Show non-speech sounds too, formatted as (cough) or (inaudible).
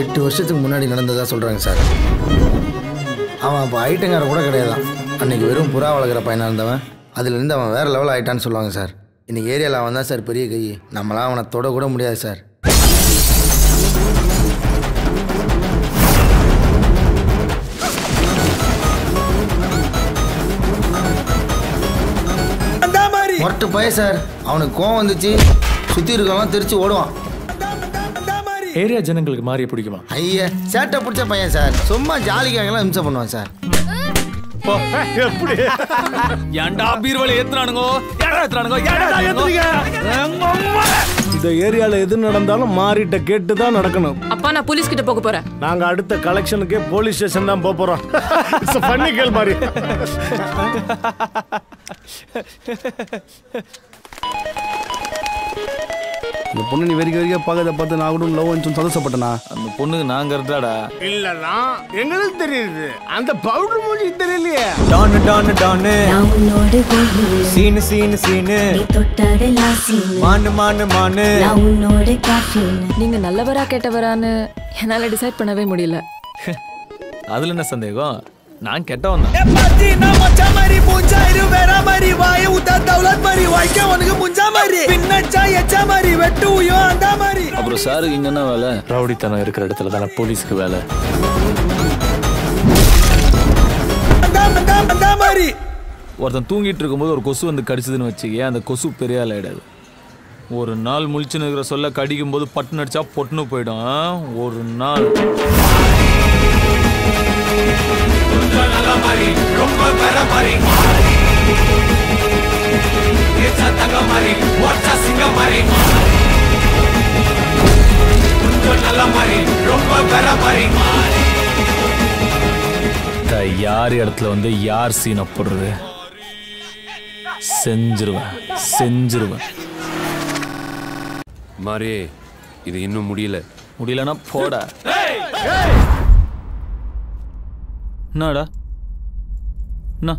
எட்டு வருஷத்துக்கு முன்னாடி நடந்ததா சொல்கிறாங்க சார். அவன் அப்போ ஐட்டங்கார கூட கிடையாதான். அன்னைக்கு வெறும் புறா வளர்க்குற பையனாக இருந்தவன் அதுலேருந்து அவன் வேறு லெவல் ஆயிட்டான்னு சொல்லுவாங்க சார். இன்னைக்கு ஏரியாவில் அவன் தான் சார் பெரிய கை. நம்மளாம் அவனை தொட கூட முடியாது சார். மொரட்டு பைய சார். அவனுக்கு கோவம் வந்துச்சு. சுற்றி இருக்கவன் தெரிச்சு ஓடுவான். ஏரியா ஜனங்களுக்கு மாறிய பிடிக்குமா? ஐயா சேட்டை பிடிச்ச பையன் சார். சும்மா ஜாலிக்காகலாம் இம்சை பண்ணுவான் சார். எப்படி? ஏன்டா பீர்வலை ஏத்துறானுங்கோ? ஏடா ஏத்துறானுங்கோ? ஏடா ஏத்துறீங்க? இந்த ஏரியால எது நடந்தாலும் மாறிட்ட கேட்டு தான் நடக்கணும். அப்பா நான் போலீஸ் கிட்ட போக போறேன். நாங்க அடுத்த கலெக்ஷனுக்கே போலீஸ் ஸ்டேஷன் தான் போக போறோம். பண்ணி கேள் மாதிரி. (laughs) இந்த பொண்ணு நீ வெறிக்க வெறிக்க பார்க்கறத பார்த்து நான் கூட லவ் வந்து சந்தோஷப்பட்டனா? அந்த பொண்ணுக்கு நாங்க இருந்தாடா இல்லனா எங்களுக்கு தெரியுது. அந்த பவுடர் மூஞ்சி தெரியலையே. டானு டானு டானு சீனு சீனு சீனு. நீ தொட்டதெல்லாம் சீனு. மானு மானு மானு. நீங்க நல்லவரா கெட்டவரான்னு என்னால டிசைட் பண்ணவே முடியல. (laughs) அதுல என்ன சந்தேகம்? நான் கெட்டவன் தான். அப்புறம் சாருக்கு இங்க என்ன வேலை? ரவுடித்தனம் இருக்கிற இடத்துல தானே போலீஸ்க்கு வேலை? ஒருத்தன் தூங்கிட்டு இருக்கும்போது ஒரு கொசு வந்து கடிச்சதுன்னு வச்சுக்கேன் அந்த கொசு பெரிய ஆள் ஆயிடாது. ஒரு நாள் முழிச்சுன்னு இருக்கிற சொல்ல கடிக்கும் போது பட்டுன்னு அடிச்சா பொட்டுன்னு போயிடும்? ஒரு நாள். யார் இடத்துல வந்து யார் சீனை போடுறது? செஞ்சிருவேன் செஞ்சிருவேன். மாறி இது இன்னும் முடியல. முடியலன்னா போடா. என்னடா? என்ன?